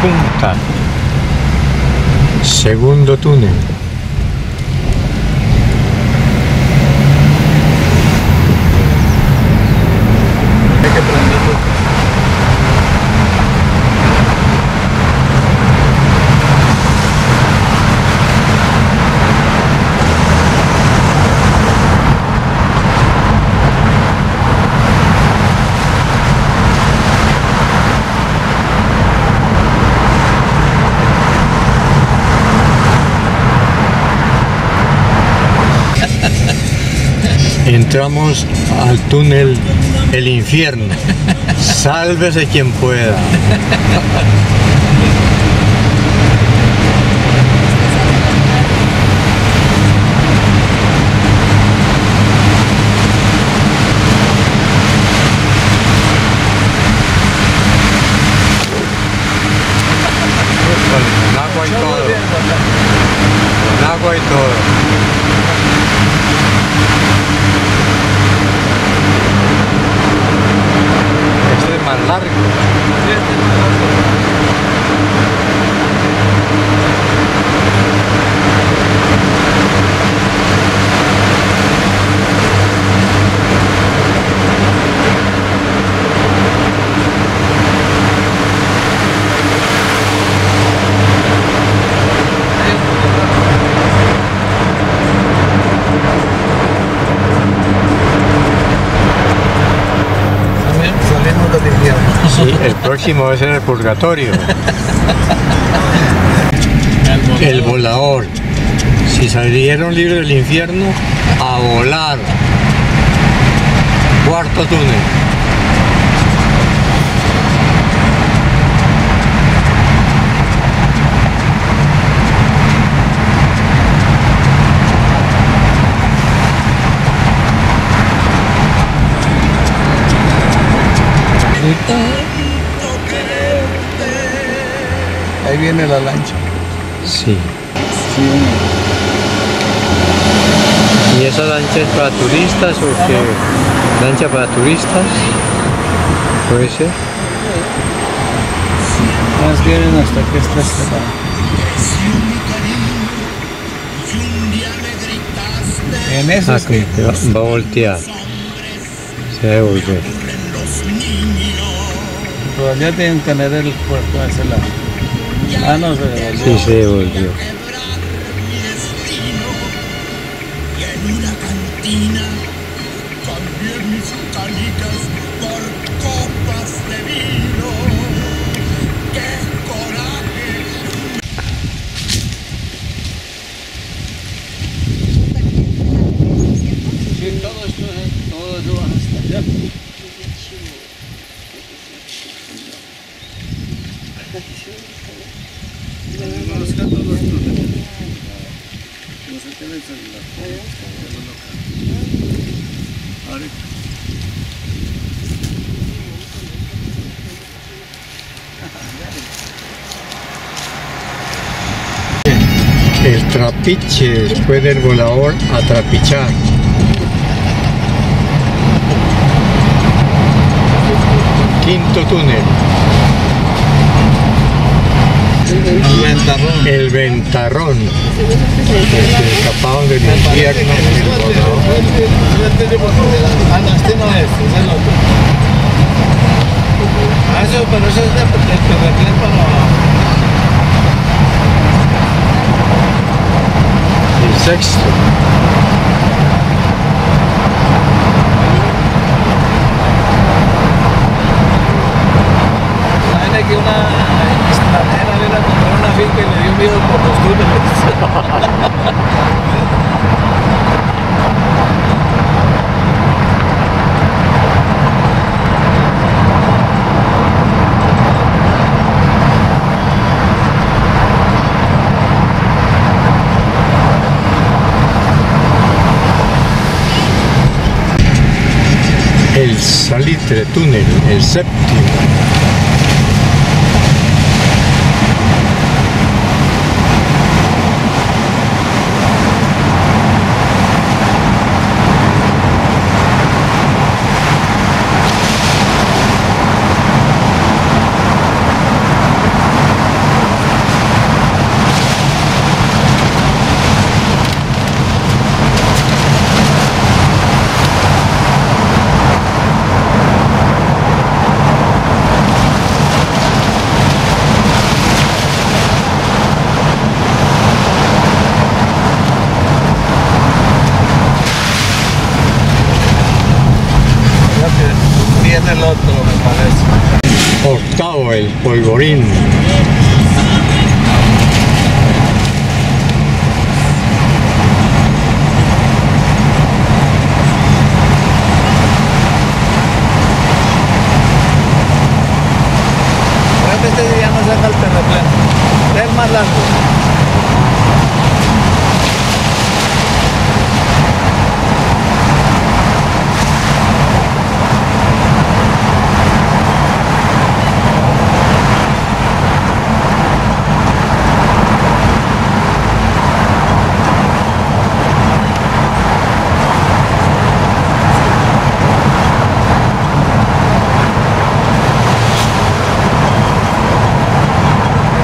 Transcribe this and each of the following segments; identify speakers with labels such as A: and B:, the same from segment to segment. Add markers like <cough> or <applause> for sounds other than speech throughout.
A: Juntas. Segundo túnel.
B: Hay que prenderlo.
A: Entramos al túnel El Infierno. <laughs> Sálvese quien pueda. Con agua y todo. Con agua y todo. Este es más largo.
B: Salimos del infierno.
A: Sí, el próximo a ser el purgatorio. El volador. Si salieron libres del infierno, a volar. Cuarto túnel.
B: Ahí viene la lancha.
A: Sí. ¿Y esa lancha es para turistas o qué? ¿Lancha para turistas? Puede ser.
B: Más vienen hasta que está cerrado. En eso
A: Ah,
B: que
A: va, va a voltear. Se debe volver.
B: todavía tienen que tener el puerto a ese lado. Ah, no, se devolvió.
A: Sí, se devolvió.
C: Cambié
B: El
A: trapiche después del volador a trapichar. Quinto túnel.
B: El ventarrón.
A: El ventarrón. Que se escapaban del infierno.
B: Ah, no, este no es, es el otro. Ah, eso, pero eso es de, de para
A: El sexto.
B: Imagina que una extranjera viene a comprar una finca y le dio miedo por los túneles.
A: El salitre túnel, el séptimo.
B: viene el otro, me parece.
A: Octavo, el polvorín.
B: Creo que este día no saca el terraplén. Es el más largo.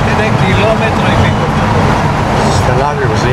B: Tiene kilómetro y pico.
A: Está largo, sí.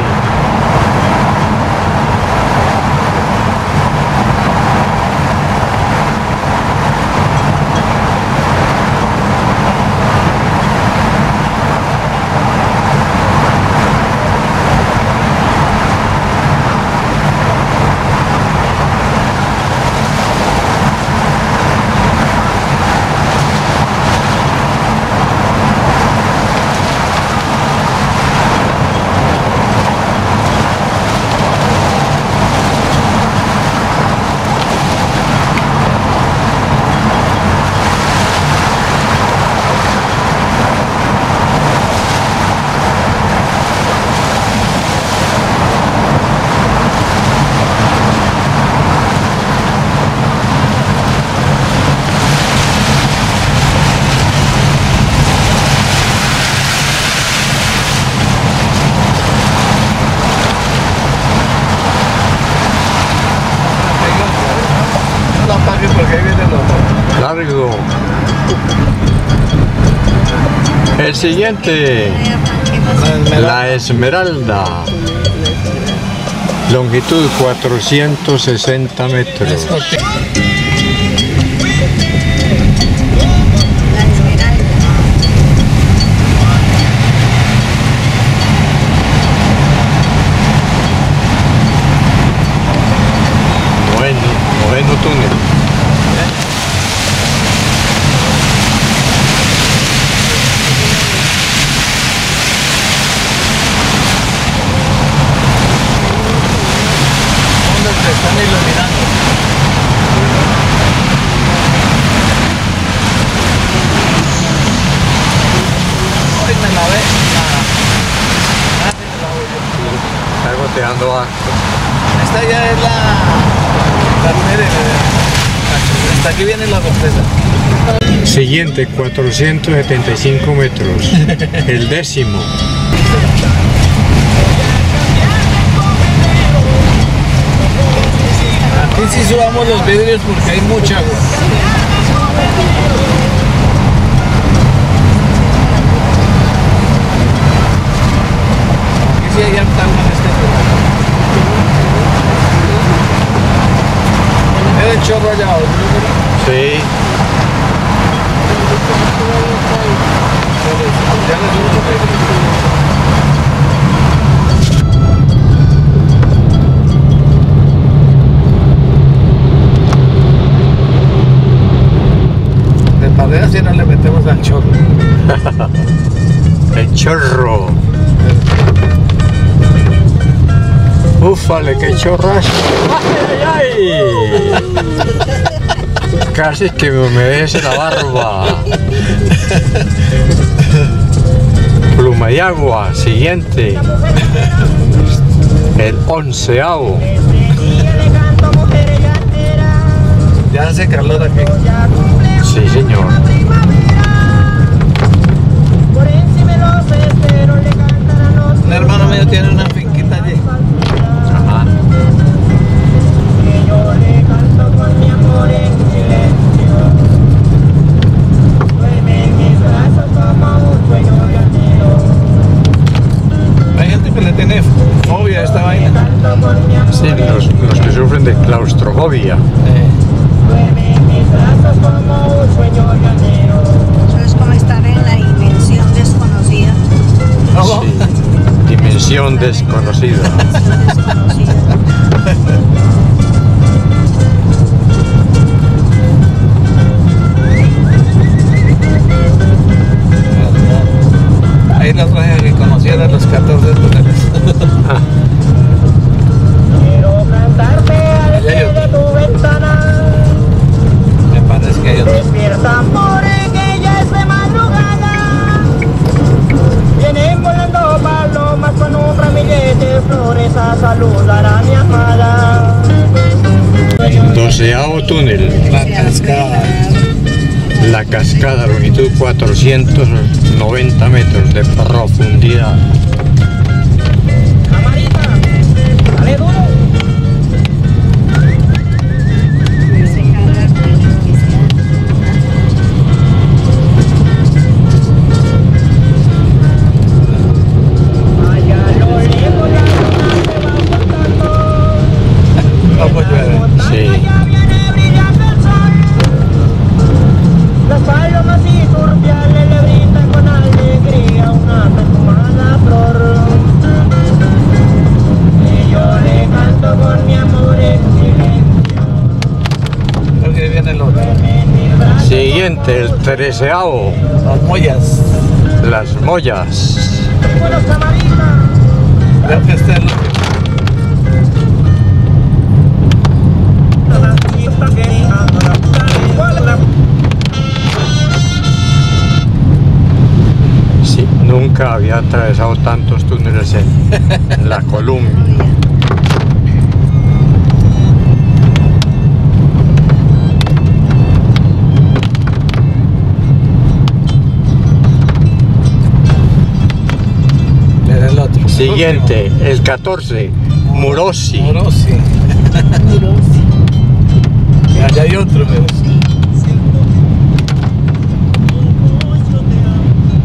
B: No la apague porque ahí viene el otro.
A: El siguiente, la Esmeralda. Longitud 460 metros.
D: La Esmeralda.
A: Noveno, noveno túnel.
B: ¿Dónde te están iluminando? Hoy me la ve. Ah, sí, me la voy yo. Esta ya es la. la mire. Hasta aquí viene la sorpresa.
A: Siguiente, 475 metros. <laughs> El décimo.
B: Aquí sí subamos los vidrios porque hay mucha agua. Aquí sí hay harta agua en este lugar. Es el
A: Ufale, qué chorras. ¡Ay, ay, ay! Casi que me humedece la barba. Pluma de agua, siguiente. El onceavo.
B: Ya hace calor aquí.
A: Sí, señor.
B: son desconocidos.
A: Ahí
B: nos traje que
A: conocieran los 14 túneles. Ah. 490 metros de profundidad. Treceavo.
B: Las mollas.
A: Las Mollas.
B: que este.
A: Sí, nunca había atravesado tantos túneles en la Columbia. <laughs> Siguiente, el 14, Murosi.
B: Morosi. Y allá hay otro.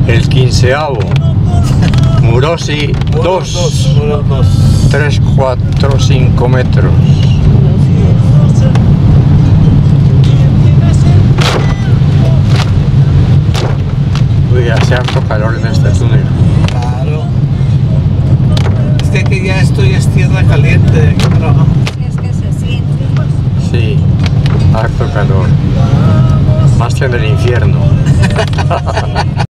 A: El quinceavo, Murosi
B: Uno,
A: 2,
B: Uno, dos.
A: 3, 4, 5 metros. Uy, hace harto calor en este túnel.
B: Que ya esto ya es tierra caliente. Trabajamos.
D: Es que se siente.
A: Sí, harto calor. Más que en el infierno. <laughs>